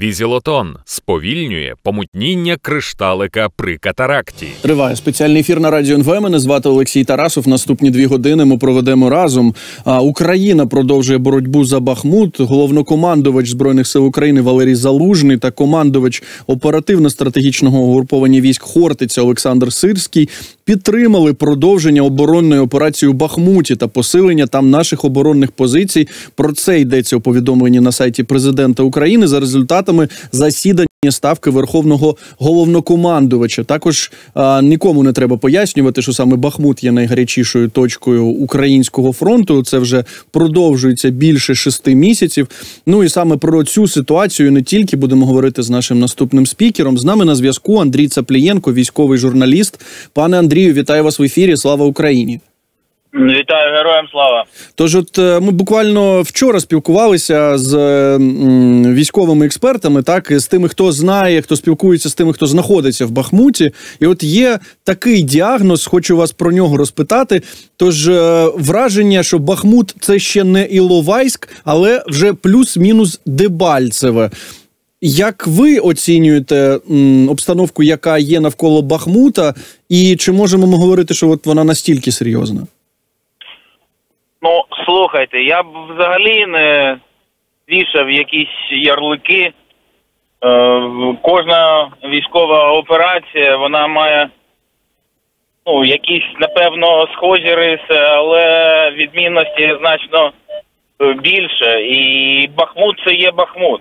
Візілотон сповільнює помутніння кришталика при катаракті. Триває спеціальний ефір на радіо НВ. Мене звати Олексій Тарасов. Наступні дві години ми проведемо разом. А Україна продовжує боротьбу за Бахмут. Головнокомандувач збройних сил України Валерій Залужний та командувач оперативно-стратегічного угруповання військ Хортиця Олександр Сирський підтримали продовження оборонної операції у Бахмуті та посилення там наших оборонних позицій. Про це йдеться у повідомленні на сайті президента України за результатами засідання. Ставки верховного головнокомандувача також а, нікому не треба пояснювати, що саме Бахмут є найгарячішою точкою українського фронту. Це вже продовжується більше шести місяців. Ну і саме про цю ситуацію не тільки будемо говорити з нашим наступним спікером. З нами на зв'язку Андрій Цаплієнко, військовий журналіст. Пане Андрію, вітаю вас в ефірі. Слава Україні! Вітаю героям слава. Тож, от е, ми буквально вчора спілкувалися з військовими експертами, так з тими, хто знає, хто спілкується з тими, хто знаходиться в Бахмуті. І от є такий діагноз, хочу вас про нього розпитати. Тож е, враження, що Бахмут це ще не Іловайськ, але вже плюс-мінус Дебальцеве. Як ви оцінюєте м, обстановку, яка є навколо Бахмута, і чи можемо ми говорити, що от вона настільки серйозна? Ну, слухайте, я б взагалі не вішав якісь ярлики. Е, кожна військова операція, вона має ну, якісь, напевно, схожі риси, але відмінності значно е, більше. І Бахмут це є Бахмут.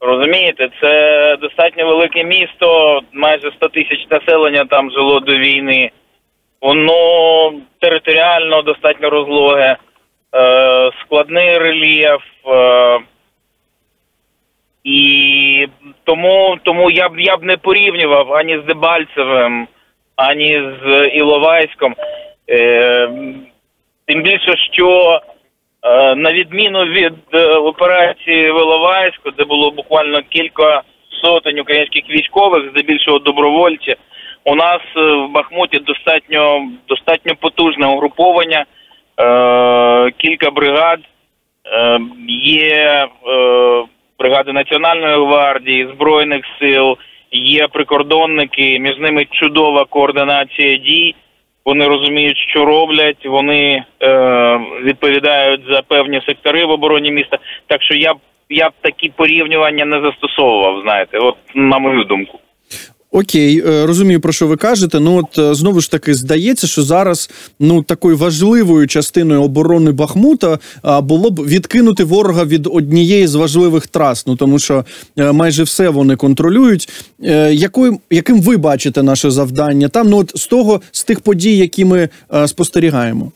Розумієте, це достатньо велике місто, майже 100 тисяч населення там жило до війни. Воно територіально достатньо розлоге, складний рельєф. Е, і тому тому я б я б не порівнював ані з Дебальцевим, ані з Іловайськом. Е, Тим більше, що е, на відміну від е, операції в Іловайську, де було буквально кілька сотень українських військових, здебільшого добровольці, у нас е, в Бахмуті достатньо достатньо потужне угруповання, е, кілька бригад. Е, Є е, бригади Національної гвардії, Збройних сил, є прикордонники, між ними чудова координація дій. Вони розуміють, що роблять, вони е, відповідають за певні сектори в обороні міста. Так що я б я б такі порівнювання не застосовував, знаєте, от на мою думку. Окей, е, розумію, про що ви кажете. Ну от е, знову ж таки здається, що зараз ну такою важливою частиною оборони Бахмута було б відкинути ворога від однієї з важливих трас. Ну тому що е, майже все вони контролюють. Якою яким ви бачите наше завдання? Там ну от з того з тих подій, які ми спостерігаємо?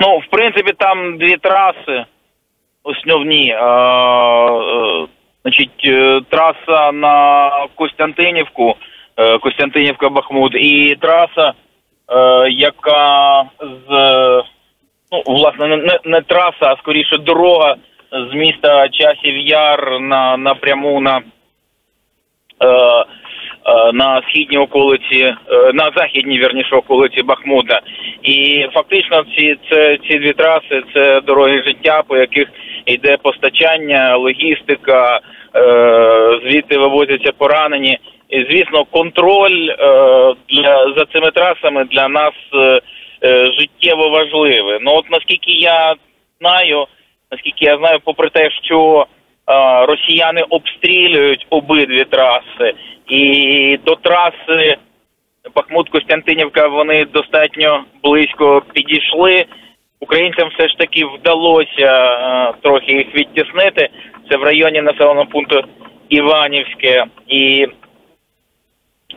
Ну в принципі, там дві траси основні. Значить, е, траса на Костянтинівку, е, Костянтинівка Бахмут, і траса, е, яка з ну, власне не, не траса, а скоріше дорога з міста Часів Яр на напряму на на східній околиці, на західній вірніше околиці Бахмута. І фактично ці це ці дві траси це дороги життя, по яких йде постачання, логістика, е, звідти вивозяться поранені. І звісно, контроль е, для за цими трасами для нас е, е, життєво важливий. Ну от наскільки я знаю, наскільки я знаю, попри те, що е, росіяни обстрілюють обидві траси, і до траси Бахмут Костянтинівка вони достатньо близько підійшли. Українцям все ж таки вдалося е, трохи їх відтіснити. Це в районі населеного пункту Іванівське, і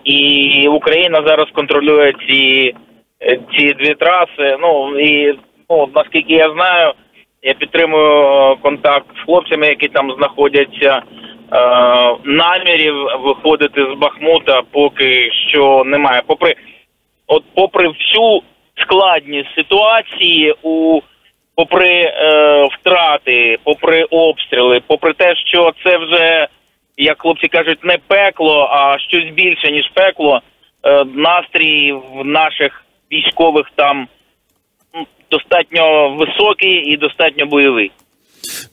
і Україна зараз контролює ці е, ці дві траси. Ну і ну, наскільки я знаю, я підтримую контакт з хлопцями, які там знаходяться. Е, намірів виходити з Бахмута поки що немає. Попри от, попри всю складність ситуації у попри е, втрати, попри обстріли, попри те, що це вже, як хлопці кажуть, не пекло, а щось більше ніж пекло. Е, настрій в наших військових там достатньо високий і достатньо бойовий.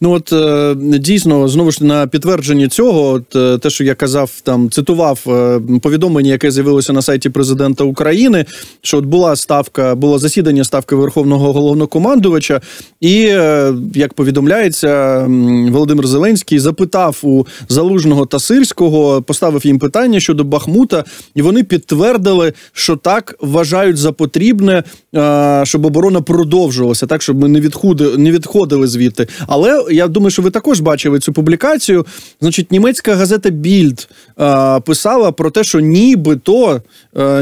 Ну от е, дійсно знову ж на підтвердження цього, от е, те, що я казав, там цитував е, повідомлення, яке з'явилося на сайті президента України, що от була ставка, було засідання ставки Верховного головнокомандувача, і як повідомляється, Володимир Зеленський запитав у залужного та сирського, поставив їм питання щодо Бахмута, і вони підтвердили, що так вважають за потрібне, щоб оборона продовжувалася, так щоб ми не відходили, не відходили звідти. Але я думаю, що ви також бачили цю публікацію. Значить, німецька газета Більд писала про те, що нібито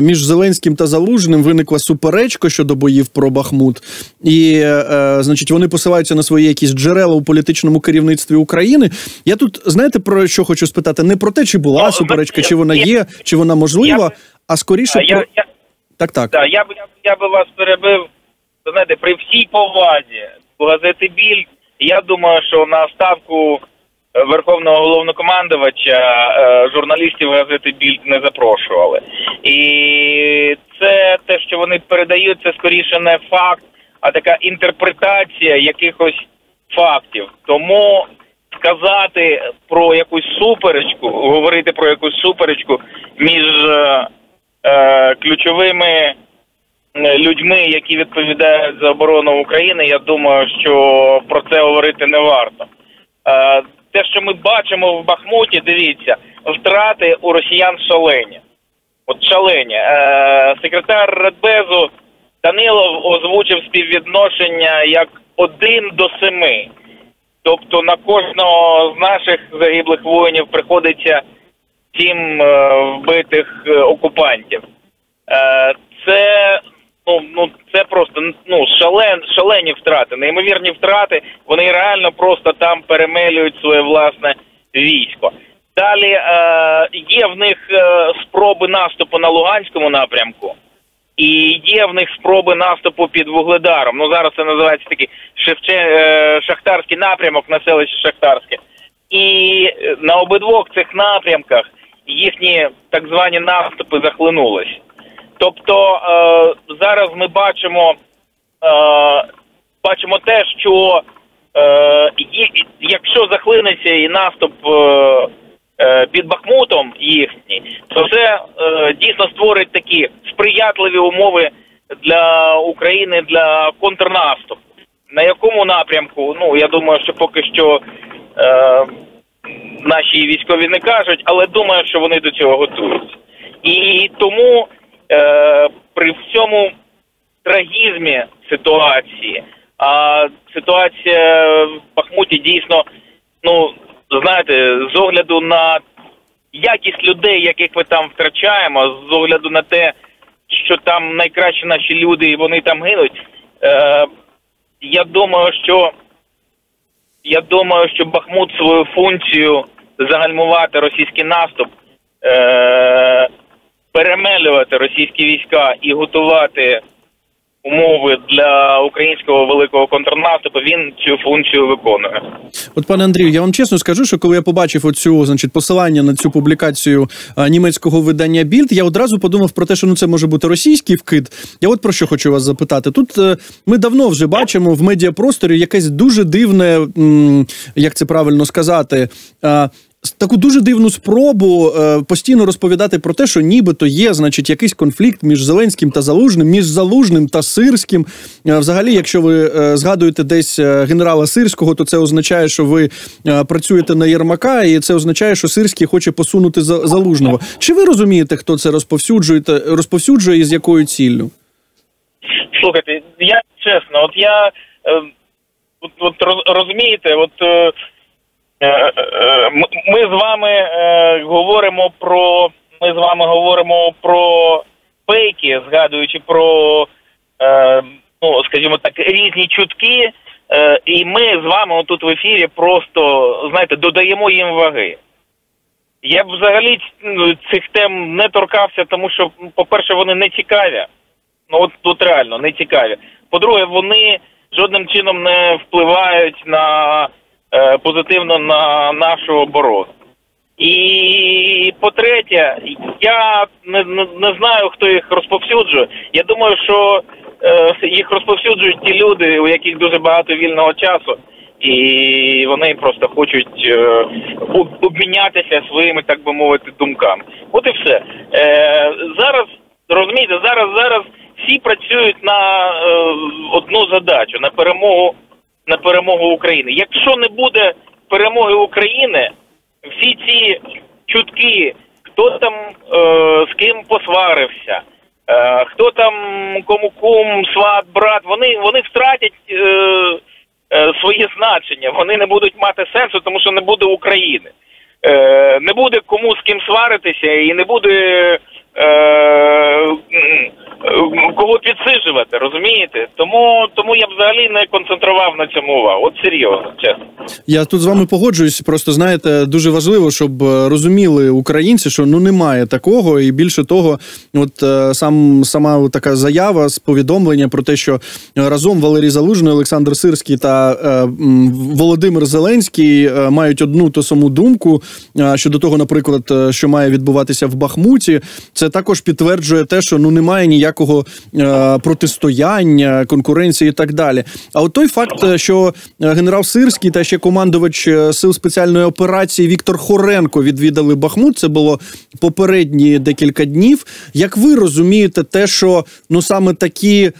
між Зеленським та Залужним виникла суперечка щодо боїв про Бахмут, і а, значить, вони посилаються на свої якісь джерела у політичному керівництві України. Я тут знаєте про що хочу спитати? Не про те, чи була ну, суперечка, чи вона є, чи вона можлива, а скоріше я, про я, так, так. Да, я б я, я би вас перебив. Знаєте, при всій повазі у газети Біль. Я думаю, що на ставку е, верховного головнокомандувача е, журналістів газети Більд не запрошували. І це те, що вони передають, це скоріше не факт, а така інтерпретація якихось фактів. Тому сказати про якусь суперечку, говорити про якусь суперечку між е, е ключовими людьми, які відповідають за оборону України, я думаю, що про це говорити не варто. Е, те, що ми бачимо в Бахмуті, дивіться, втрати у росіян шалені. От шалені. Е, секретар Радбезу Данилов озвучив співвідношення як один до семи. Тобто на кожного з наших загиблих воїнів приходиться сім е, вбитих окупантів. Це ну ну це просто ну шален, шалені втрати, неймовірні втрати. Вони реально просто там перемелюють своє власне військо. Далі е, є в них е, спроби наступу на Луганському напрямку, і є в них спроби наступу під Вугледаром. Ну зараз це називається такий Шевче, е, Шахтарський напрямок, на селище Шахтарське. І на обидвох цих напрямках їхні так звані наступи захлинулись. Тобто е, зараз ми бачимо е, бачимо те, що е, якщо захлинеться і наступ під Бахмутом їхній, то це дійсно створить такі сприятливі умови для України для контрнаступу. На якому напрямку? Ну я думаю, що поки що е, наші військові не кажуть, але думаю, що вони до цього готуються. І тому е, при всьому трагізмі ситуації, а ситуація в Бахмуті дійсно, ну знаєте, з огляду на якість людей, яких ми там втрачаємо, з огляду на те, що там найкращі наші люди і вони там гинуть. Е, Я думаю, що я думаю, що Бахмут свою функцію загальмувати російський наступ. Е, перемелювати російські війська і готувати умови для українського великого контрнаступу, він цю функцію виконує. От пане Андрію, я вам чесно скажу, що коли я побачив оцю значить посилання на цю публікацію а, німецького видання Більд, я одразу подумав про те, що ну це може бути російський вкид. Я от про що хочу вас запитати. Тут е, ми давно вже бачимо в медіапросторі якесь дуже дивне, м, як це правильно сказати. Е, таку дуже дивну спробу е, постійно розповідати про те, що нібито є, значить, якийсь конфлікт між Зеленським та Залужним, між Залужним та Сирським. Е, взагалі, якщо ви е, згадуєте десь е, генерала Сирського, то це означає, що ви е, працюєте на Єрмака, і це означає, що Сирський хоче посунути за, Залужного. Чи ви розумієте, хто це розповсюджує, розповсюджує і з якою ціллю? Слухайте, я чесно, от я. Е... От, от розумієте, от е, ми з вами говоримо про ми з вами говоримо про фейки, згадуючи про, ну скажімо так, різні чутки, і ми з вами тут в ефірі просто знаєте додаємо їм ваги. Я б взагалі ну, цих тем не торкався, тому що, по-перше, вони не цікаві. Ну от тут реально не цікаві. По-друге, вони жодним чином не впливають на Е, позитивно на нашу оборону. І по-третє, я не, не не, знаю, хто їх розповсюджує. Я думаю, що е, їх розповсюджують ті люди, у яких дуже багато вільного часу, і вони просто хочуть е, обмінятися своїми, так би мовити, думками. От і все. Е, Зараз розумієте, зараз зараз всі працюють на е, одну задачу на перемогу на перемогу України. Якщо не буде перемоги України, всі ці чутки, хто там е, з ким посварився, е, хто там кому кум, сват, брат, вони вони втратять. Е, Е, своє значення. Вони не будуть мати сенсу, тому що не буде України. Е, не буде кому з ким сваритися, і не буде е, кого розумієте? Тому тому я б взагалі не концентрував на цьому увагу. От серйозно, чесно. Я тут з вами погоджуюсь. Просто знаєте, дуже важливо, щоб е, розуміли українці, що ну немає такого, і більше того, от е, сам сама така заява з повідомлення про те, що разом Валерій Залужний, Олександр Сирський та е, Володимир Зеленський е, мають одну ту саму думку щодо того, наприклад, що має відбуватися в Бахмуті. Це також підтверджує те, що ну немає ніякого е, протистояння, конкуренції і так далі. А от той факт, що генерал Сирський та ще командувач е, сил спеціальної операції Віктор Хоренко відвідали Бахмут. Це було попередні декілька днів. Як ви розумієте, те, що ну саме такі е,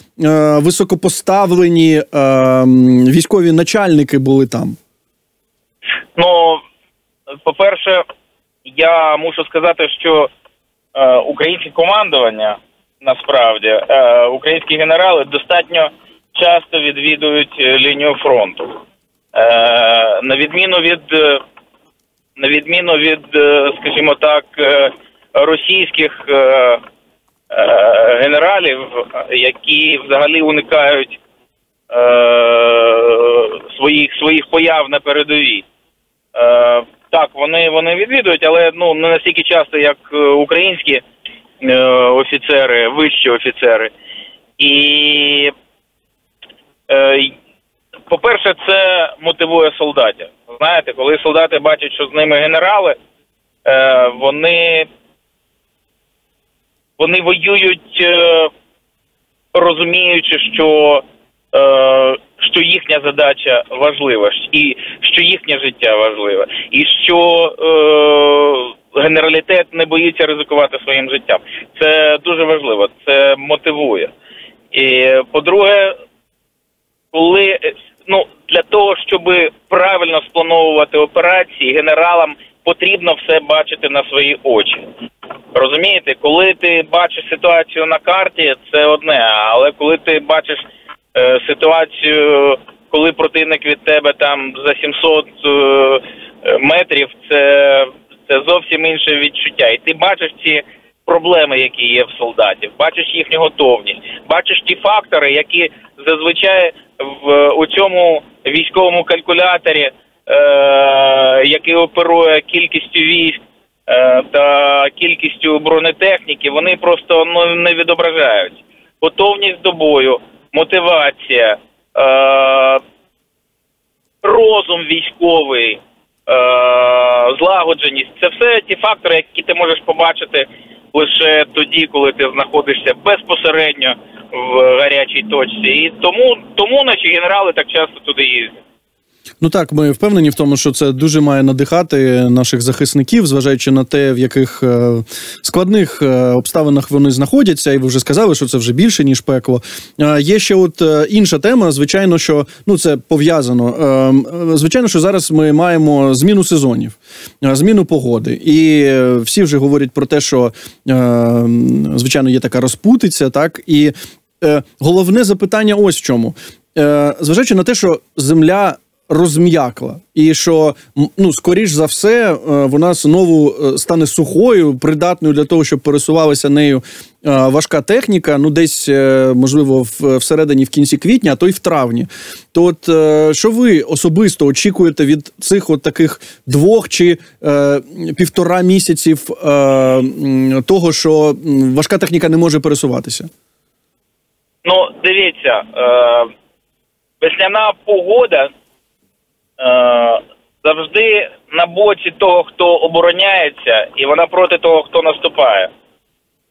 високопоставлені е, військові начальники були там? Ну, по-перше, я мушу сказати, що е, українське командування насправді е, українські генерали достатньо часто відвідують е, лінію фронту. Е, на відміну від на відміну від, скажімо так, російських генералів, які взагалі уникають своїх своїх появ на передовій. Так, вони вони відвідують, але ну не настільки часто, як українські офіцери, вищі офіцери. І по-перше, це мотивує солдатів. Знаєте, коли солдати бачать, що з ними генерали, е, вони вони воюють, е, розуміючи, що е, що їхня задача важлива, і що їхнє життя важливе, і що е, генералітет не боїться ризикувати своїм життям. Це дуже важливо, це мотивує. І по-друге, коли ну для того, щоб правильно сплановувати операції, генералам потрібно все бачити на свої очі. Розумієте, коли ти бачиш ситуацію на карті, це одне. Але коли ти бачиш е, ситуацію, коли противник від тебе там за 700 е, метрів, це це зовсім інше відчуття. І ти бачиш ці проблеми, які є в солдатів, бачиш їхню готовність, бачиш ті фактори, які зазвичай в у цьому військовому калькуляторі, е, який оперує кількістю військ е, та кількістю бронетехніки, вони просто ну, не відображають. Готовність до бою, мотивація, е, розум військовий, злагодженість це все ті фактори, які ти можеш побачити лише тоді, коли ти знаходишся безпосередньо в гарячій точці, і тому тому наші генерали так часто туди їздять. Ну так, ми впевнені в тому, що це дуже має надихати наших захисників, зважаючи на те, в яких е, складних е, обставинах вони знаходяться, і ви вже сказали, що це вже більше ніж пекло. Є ще от е, інша тема. Звичайно, що ну це пов'язано. Звичайно, що зараз ми маємо зміну сезонів, зміну погоди, і всі вже говорять про те, що звичайно є така розпутиця, так і е, головне запитання ось в чому. Е, Зважаючи на те, що земля розм'якла, і що ну скоріш за все е, вона знову е, стане сухою, придатною для того, щоб пересувалася нею е, важка техніка. Ну, десь можливо всередині в кінці квітня, а то й в травні. То от що ви особисто очікуєте від цих от таких двох чи е, півтора місяців е, того, що важка техніка не може пересуватися? Ну, дивіться, е, весняна погода завжди на боці того, хто обороняється, і вона проти того, хто наступає.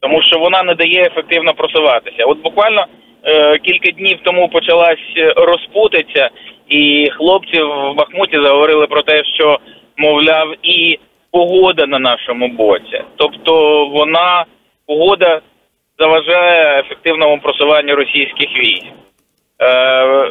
Тому що вона не дає ефективно просуватися. От буквально е, кілька днів тому почалась розпутиця, і хлопці в Бахмуті заговорили про те, що мовляв, і погода на нашому боці, тобто вона погода заважає ефективному просуванню російських військ. Е,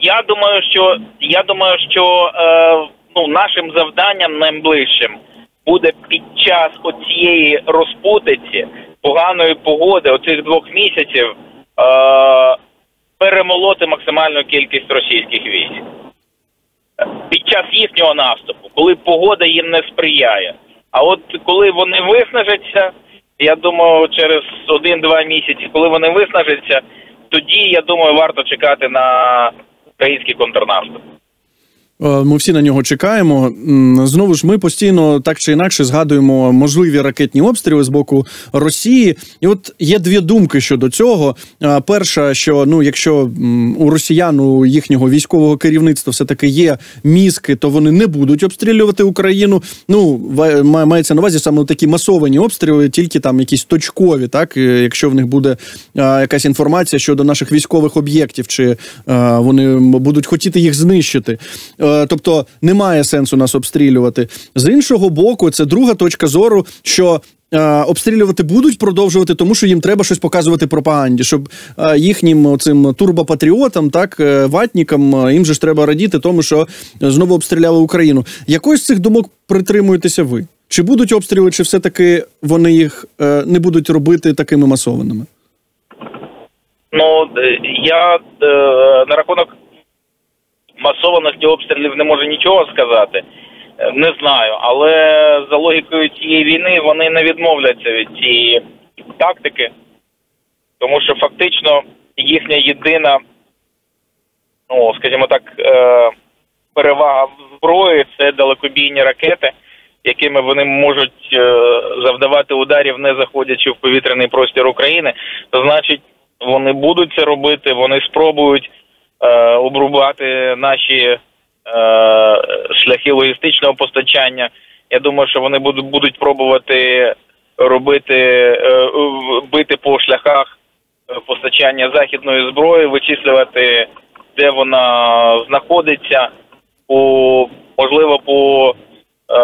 Я думаю, що я думаю, що е, ну, нашим завданням найближчим буде під час оцієї розпутиці поганої погоди, оцих двох місяців, е, перемолоти максимальну кількість російських військ під час їхнього наступу, коли погода їм не сприяє. А от коли вони виснажаться, я думаю, через один-два місяці, коли вони виснажаться, тоді я думаю, варто чекати на український контрнаступ. Е, ми всі на нього чекаємо. Знову ж ми постійно так чи інакше згадуємо можливі ракетні обстріли з боку Росії. І от є дві думки щодо цього. Е, перша, що ну, якщо у росіян у їхнього військового керівництва все таки є мізки, то вони не будуть обстрілювати Україну. Ну мається на увазі саме такі масовані обстріли, тільки там якісь точкові, так якщо в них буде е, якась інформація щодо наших військових об'єктів, чи вони будуть хотіти їх знищити. Е, тобто немає сенсу нас обстрілювати. З іншого боку, це друга точка зору, що. Е, обстрілювати будуть продовжувати, тому що їм треба щось показувати пропаганді, щоб е, їхнім цим турбопатріотам, так ватнікам, їм же ж треба радіти, тому що знову обстріляли Україну. Якось з цих думок притримуєтеся ви? Чи будуть обстріли, чи все таки вони їх не будуть робити такими масованими? Ну я на рахунок масованості обстрілів не можу нічого сказати. Е, не знаю, але за логікою цієї війни вони не відмовляться від цієї тактики, тому що фактично їхня єдина, ну скажімо так, е, перевага в зброї це далекобійні ракети, якими вони можуть е, завдавати ударів, не заходячи в повітряний простір України. Значить, вони будуть це робити, вони спробують обрубати наші е, шляхи логістичного постачання. Я думаю, що вони будуть будуть пробувати робити е, бити по шляхах е, постачання західної зброї, вичислювати, де вона знаходиться, по можливо, по е,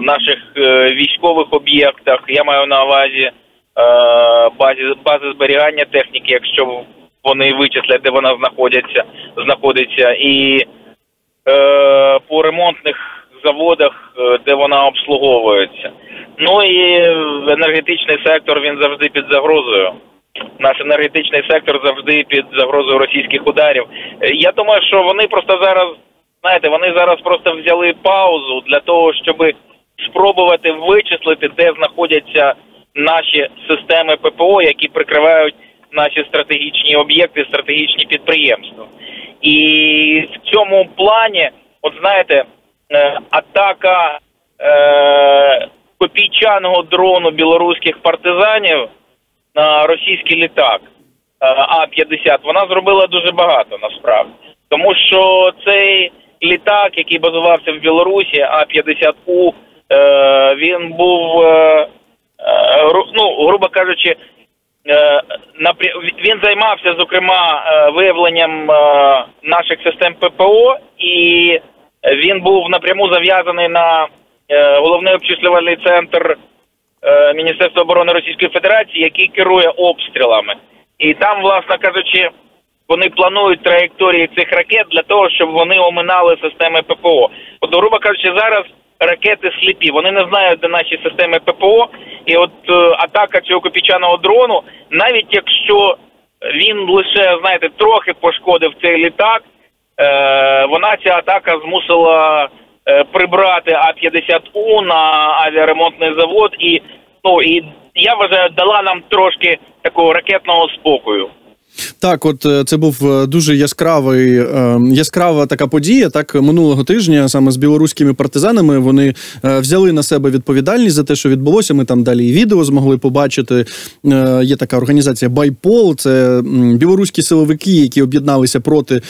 наших е, військових об'єктах. Я маю на увазі е, базі бази зберігання техніки, якщо вони вичислять, де вона знаходиться, знаходиться, і е, по ремонтних заводах, е, де вона обслуговується. Ну і енергетичний сектор він завжди під загрозою. Наш енергетичний сектор завжди під загрозою російських ударів. Е, я думаю, що вони просто зараз, знаєте, вони зараз просто взяли паузу для того, щоб спробувати вичислити, де знаходяться наші системи ППО, які прикривають наші стратегічні об'єкти, стратегічні підприємства. І в цьому плані, от знаєте, е, атака е, копійчаного дрону білоруських партизанів на російський літак е, А-50, вона зробила дуже багато насправді. Тому що цей літак, який базувався в Білорусі, А-50У, е, він був, ну, грубо кажучи, він займався зокрема е, виявленням е, наших систем ППО, і він був напряму зав'язаний на головний обчислювальний центр Міністерства оборони Російської Федерації, який керує обстрілами. І там, власне кажучи, вони планують траєкторії цих ракет для того, щоб вони оминали системи ППО. От, грубо кажучи, зараз ракети сліпі. Вони не знають, де наші системи ППО, і от е, атака цього копійчаного дрону, навіть якщо він лише знаєте трохи пошкодив цей літак, е, вона ця атака змусила е, прибрати А-50У на авіаремонтний завод, і ну і я вважаю, дала нам трошки такого ракетного спокою. Так, от е, це був е, дуже яскравий е, яскрава така подія. Так минулого тижня саме з білоруськими партизанами вони взяли на себе відповідальність за те, що відбулося. Ми там далі і відео змогли побачити. Є така організація Байпол. Це білоруські силовики, які об'єдналися проти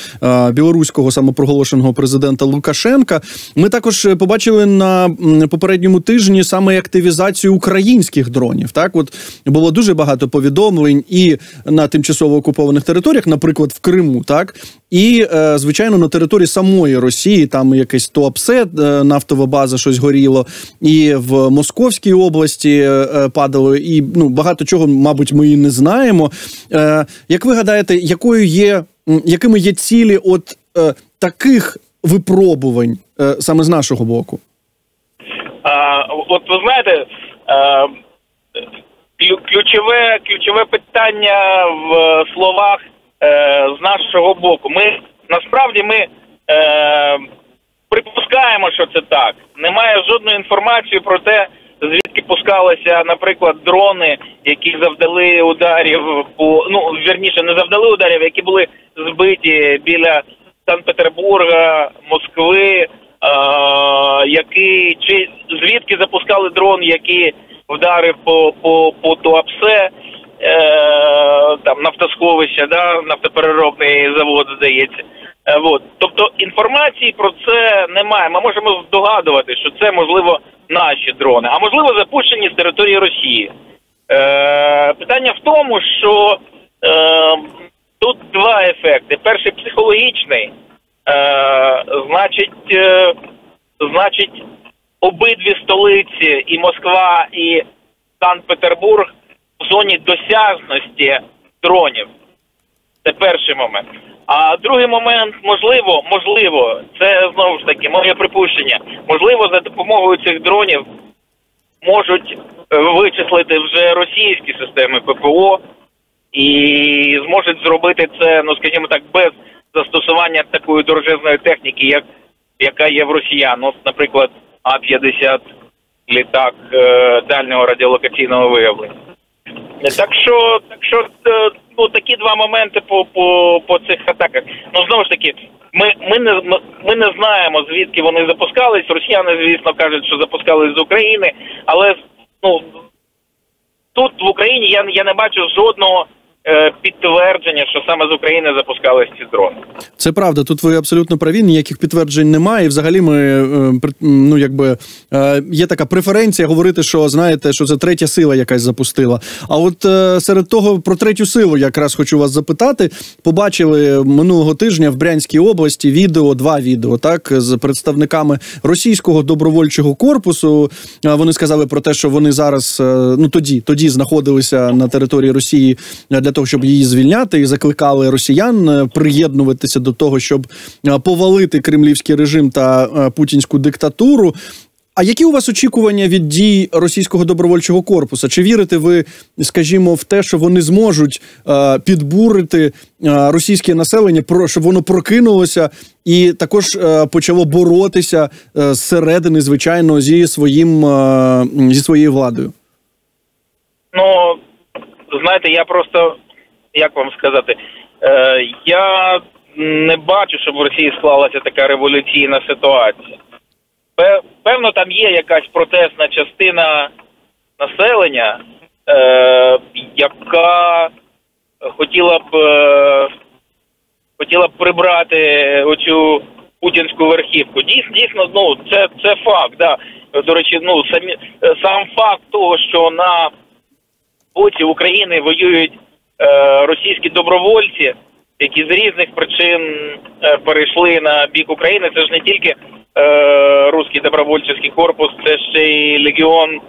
білоруського самопроголошеного президента Лукашенка. Ми також побачили на попередньому тижні саме активізацію українських дронів. Так, от було дуже багато повідомлень і на тимчасово окупованих територіях, наприклад, в Криму, так і е, звичайно на території самої Росії, там якесь Туапсе, е, нафтова база, щось горіло, і в Московській області е, падало, і ну багато чого, мабуть, ми і не знаємо. Як ви гадаєте, якою є якими є цілі от таких випробувань саме з нашого боку? А, От ви знаєте. Ключове ключове питання в словах е, з нашого боку. Ми насправді ми е, припускаємо, що це так. Немає жодної інформації про те, звідки пускалися, наприклад, дрони, які завдали ударів по ну вірніше, не завдали ударів, які були збиті біля Санкт-Петербурга, Москви. Е, які чи звідки запускали дрон, які вдарив по по, по Туапсе, е, там нафтосховище, да, нафтопереробний завод, здається. Е, от. Тобто інформації про це немає. Ми можемо здогадувати, що це можливо наші дрони, а можливо запущені з території Росії. Е, Питання в тому, що е, тут два ефекти. Перший психологічний, е, значить, е, значить, обидві столиці, і Москва, і Санкт-Петербург в зоні досяжності дронів. Це перший момент. А другий момент, можливо, можливо, це знову ж таки моє припущення. Можливо, за допомогою цих дронів можуть е, вичислити вже російські системи ППО і зможуть зробити це, ну скажімо так, без застосування такої дорожезної техніки, як яка є в росіян. От, наприклад, а-50 літак е, дальнього радіолокаційного виявлення. Так що, так що е, ну такі два моменти по по, по цих атаках. Ну знову ж таки, ми ми не ми не знаємо звідки вони запускались. Росіяни, звісно, кажуть, що запускались з України, але ну тут в Україні я я не бачу жодного підтвердження, що саме з України запускались ці дрони. Це правда. Тут ви абсолютно праві. Ніяких підтверджень немає. Взагалі, ми е, ну якби е, є така преференція говорити, що знаєте, що це третя сила якась запустила. А от серед того про третю силу, якраз хочу вас запитати. Побачили минулого тижня в Брянській області відео, два відео, так з представниками російського добровольчого корпусу. Вони сказали про те, що вони зараз ну тоді, тоді знаходилися на території Росії для того, щоб її звільняти, і закликали росіян е, приєднуватися до того, щоб е, повалити кремлівський режим та е, путінську диктатуру. А які у вас очікування від дій російського добровольчого корпусу? Чи вірите ви, скажімо, в те, що вони зможуть е, підбурити е, російське населення, про щоб воно прокинулося і також е, почало боротися зсередини, звичайно, зі своїм зі своєю владою? Ну знаєте, я просто як вам сказати, е, я не бачу, щоб в Росії склалася така революційна ситуація. Певно, там є якась протестна частина населення, е, яка хотіла б е, хотіла б прибрати оцю путінську верхівку. Дійсно, ну це це факт. Да. До речі, ну самі сам факт того, що на боці України воюють е, російські добровольці, які з різних причин е, перейшли на бік України. Це ж не тільки е, Руський добровольчий корпус, це ще й Легіон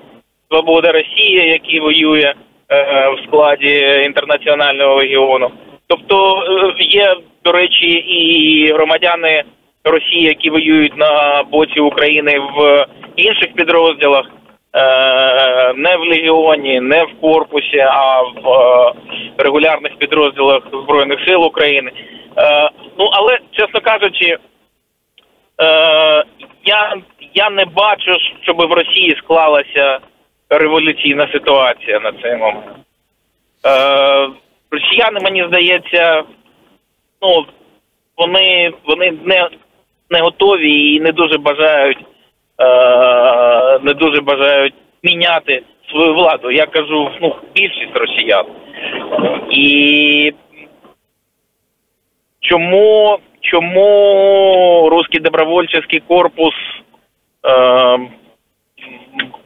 Свобода Росії, який воює е, в складі інтернаціонального легіону. Тобто е, є, до речі, і громадяни Росії, які воюють на боці України в інших підрозділах. Е, не в легіоні, не в корпусі, а в е, регулярних підрозділах збройних сил України. Е, ну але чесно кажучи, я я не бачу, щоб в Росії склалася революційна ситуація на цей момент. Росіяни, мені здається, ну вони, вони не, не готові і не дуже бажають не дуже бажають міняти свою владу. Я кажу, ну, більшість росіян. І чому, чому Руський добровольчий корпус е,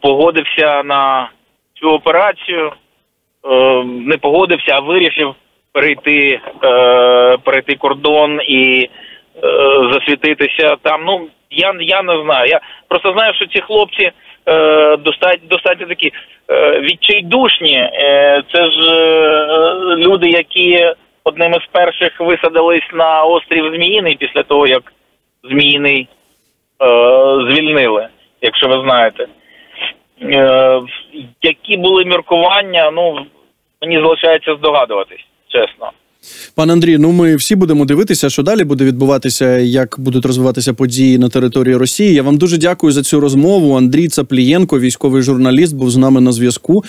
погодився на цю операцію? Е, не погодився, а вирішив перейти, е, перейти кордон і е, засвітитися там. Ну я я не знаю. Я просто знаю, що ці хлопці е, достатньо достатньо такі е, відчайдушні. Е, це ж е, люди, які одними з перших висадились на острів Зміїний після того, як Зміїний е, звільнили, якщо ви знаєте. Е, які були міркування, ну мені залишається здогадуватись, чесно. Пане Андрій, ну ми всі будемо дивитися, що далі буде відбуватися, як будуть розвиватися події на території Росії. Я вам дуже дякую за цю розмову. Андрій Цаплієнко, військовий журналіст, був з нами на зв'язку.